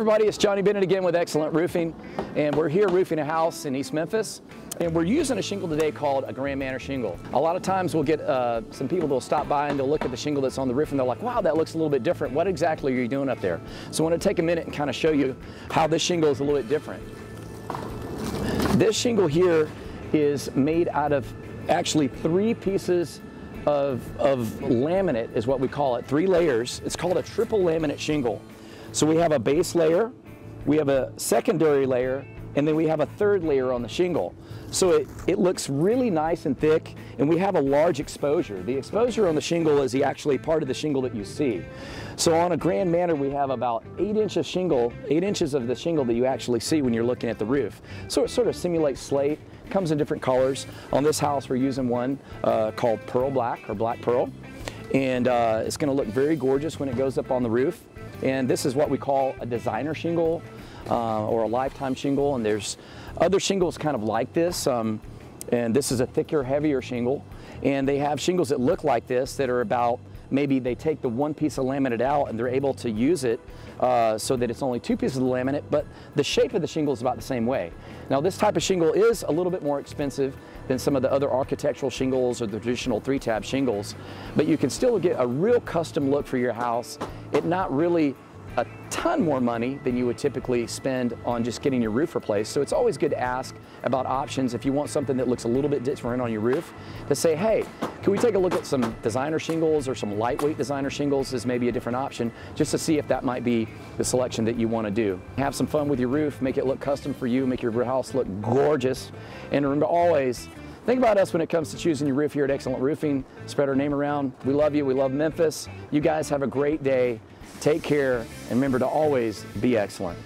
everybody, it's Johnny Bennett again with Excellent Roofing, and we're here roofing a house in East Memphis, and we're using a shingle today called a Grand Manor shingle. A lot of times we'll get uh, some people that'll stop by and they'll look at the shingle that's on the roof and they're like, wow, that looks a little bit different. What exactly are you doing up there? So I want to take a minute and kind of show you how this shingle is a little bit different. This shingle here is made out of actually three pieces of, of laminate is what we call it, three layers. It's called a triple laminate shingle. So we have a base layer, we have a secondary layer, and then we have a third layer on the shingle. So it, it looks really nice and thick, and we have a large exposure. The exposure on the shingle is the actually part of the shingle that you see. So on a Grand Manor, we have about eight inches of shingle, eight inches of the shingle that you actually see when you're looking at the roof. So it sort of simulates slate, comes in different colors. On this house, we're using one uh, called Pearl Black or Black Pearl. And uh, it's gonna look very gorgeous when it goes up on the roof. And this is what we call a designer shingle uh, or a lifetime shingle. And there's other shingles kind of like this. Um, and this is a thicker, heavier shingle. And they have shingles that look like this that are about maybe they take the one piece of laminate out and they're able to use it uh, so that it's only two pieces of laminate, but the shape of the shingle is about the same way. Now this type of shingle is a little bit more expensive than some of the other architectural shingles or the traditional three tab shingles, but you can still get a real custom look for your house. It not really a ton more money than you would typically spend on just getting your roof replaced. So it's always good to ask about options if you want something that looks a little bit different on your roof to say, hey, can we take a look at some designer shingles or some lightweight designer shingles as maybe a different option just to see if that might be the selection that you want to do. Have some fun with your roof, make it look custom for you, make your house look gorgeous. And remember always, Think about us when it comes to choosing your roof here at Excellent Roofing. Spread our name around. We love you. We love Memphis. You guys have a great day. Take care and remember to always be excellent.